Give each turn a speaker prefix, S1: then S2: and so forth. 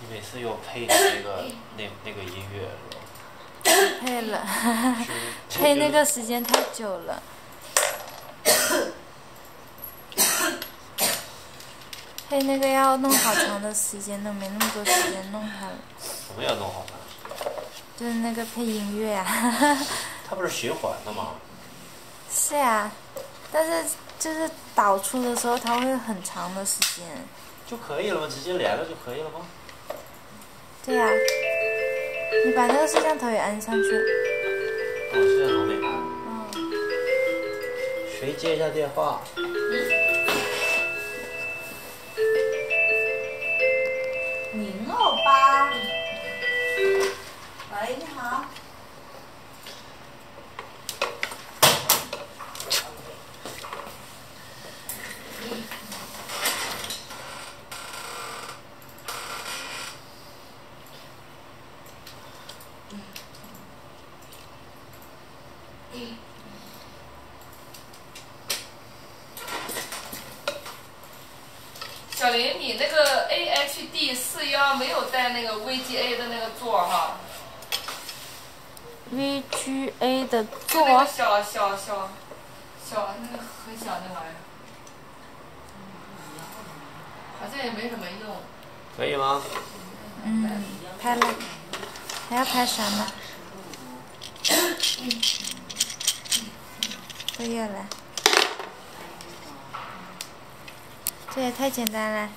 S1: 你每次又配那个 那那个音乐是吧？
S2: 配了，配那个时间太久了。配那个要弄好长的时间，都没那么多时间弄它了。
S1: 什么要弄好它？
S2: 就是那个配音乐啊，
S1: 它不是循环的吗？
S2: 是呀、但是就是导出的时候，它会很长的时间。
S1: 就可以了吗？直接连了就可以了吗？
S2: 对呀、你把那个摄像头也安上去。
S1: 哦，摄像头没安。
S2: 嗯，
S1: 谁接一下电话？
S3: 零二
S4: 小林，你那个 AHD 四幺没有带那个 VGA 的那个座哈
S2: ，VGA 的
S4: 就那
S2: 座
S4: 个小小小小那个很小那玩意儿，好像也没什么用。
S1: 可以吗？
S2: 嗯，拍了，还要拍啥呢？这页来，这也太简单了。